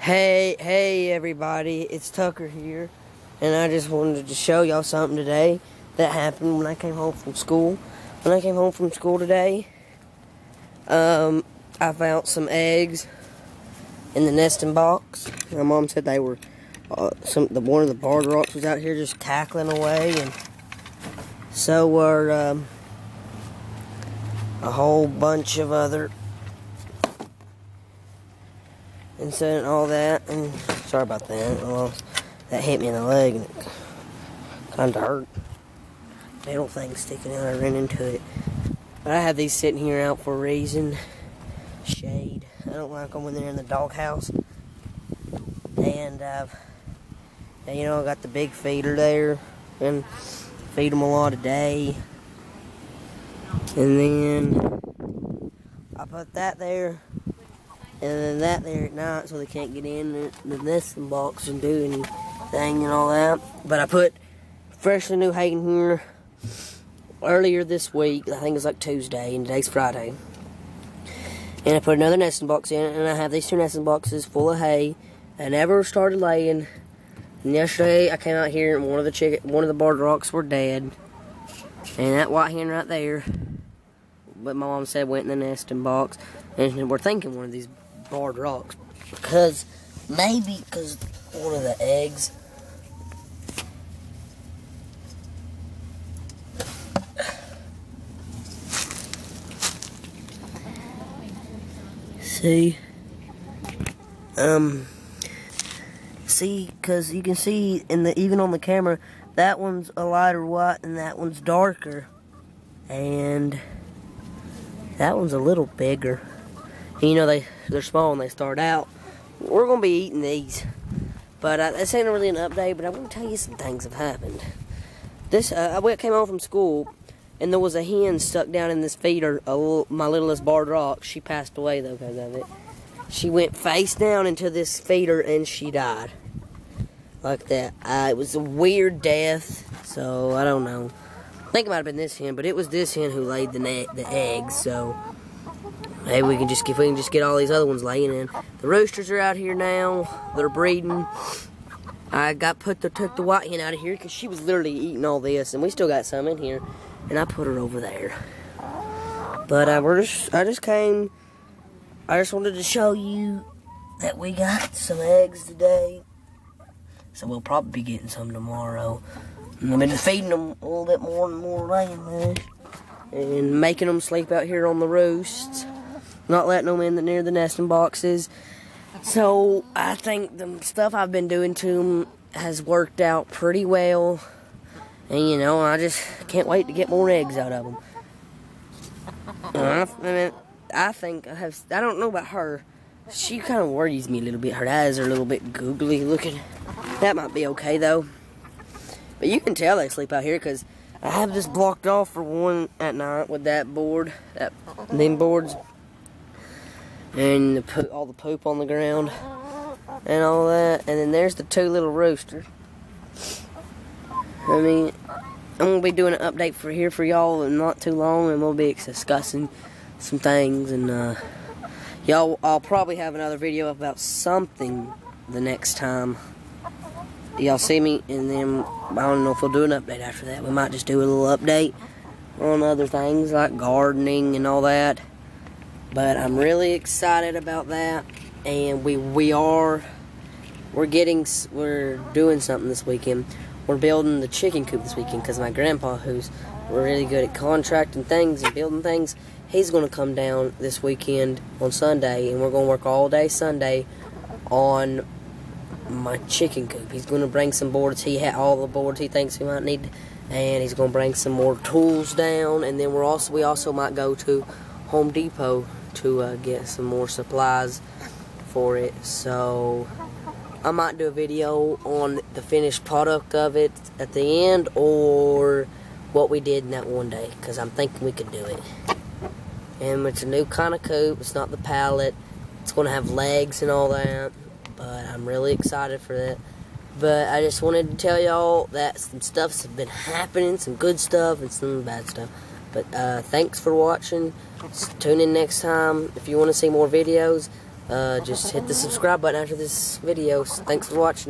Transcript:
Hey, hey everybody, it's Tucker here, and I just wanted to show y'all something today that happened when I came home from school. When I came home from school today, um, I found some eggs in the nesting box. My mom said they were, uh, some the one of the barred rocks was out here just cackling away, and so were um, a whole bunch of other and saying all that. And sorry about that. Well, that hit me in the leg and it kind of hurt. Little thing sticking out. I ran into it. But I have these sitting here out for a reason. Shade. I don't like them when they're in the doghouse. And, uh, you know, I got the big feeder there. And feed them a lot a day. And then I put that there and then that there at night so they can't get in the, nesting box and do anything and all that. But I put freshly new hay in here earlier this week. I think it's like Tuesday and today's Friday. And I put another nesting box in and I have these two nesting boxes full of hay. I never started laying. And yesterday I came out here and one of the chicken, one of the barred rocks were dead. And that white hen right there, but my mom said went in the nesting box. And we're thinking one of these barred rocks. Because maybe because one of the eggs see? Um see because you can see in the even on the camera that one's a lighter white and that one's darker. And that one's a little bigger you know, they, they're small when they start out. We're going to be eating these. But uh, this ain't really an update, but I want to tell you some things have happened. This, uh, I came home from school, and there was a hen stuck down in this feeder, little, my littlest barred rock. She passed away, though, because of it. She went face down into this feeder, and she died. Like that. Uh, it was a weird death, so I don't know. I think it might have been this hen, but it was this hen who laid the, the eggs, so... Maybe we can just if we can just get all these other ones laying in. The roosters are out here now. They're breeding. I got put the took the white hen out of here because she was literally eating all this, and we still got some in here. And I put her over there. But uh, we're just I just came. I just wanted to show you that we got some eggs today. So we'll probably be getting some tomorrow. I've been feeding them a little bit more and more laying there. And making them sleep out here on the roosts not letting them in the, near the nesting boxes. So I think the stuff I've been doing to them has worked out pretty well. And you know, I just can't wait to get more eggs out of them. I, mean, I think I have, I don't know about her. She kind of worries me a little bit. Her eyes are a little bit googly looking. That might be okay though. But you can tell they sleep out here because I have this blocked off for one at night with that board, that them boards and poop, all the poop on the ground and all that. And then there's the two little roosters. I mean, I'm gonna be doing an update for here for y'all in not too long, and we'll be discussing some things. And uh, y'all, I'll probably have another video about something the next time y'all see me, and then I don't know if we'll do an update after that. We might just do a little update on other things like gardening and all that. But I'm really excited about that, and we we are we're getting we're doing something this weekend. We're building the chicken coop this weekend because my grandpa, who's really good at contracting things and building things, he's going to come down this weekend on Sunday, and we're going to work all day Sunday on my chicken coop. He's going to bring some boards. He had all the boards he thinks he might need, and he's going to bring some more tools down. And then we're also we also might go to Home Depot to uh, get some more supplies for it. So I might do a video on the finished product of it at the end or what we did in that one day because I'm thinking we could do it. And it's a new kind of coop. It's not the pallet. It's going to have legs and all that. But I'm really excited for that. But I just wanted to tell y'all that some stuff's been happening, some good stuff and some bad stuff. But uh, thanks for watching. Tune in next time. If you want to see more videos, uh, just hit the subscribe button after this video. Thanks for watching.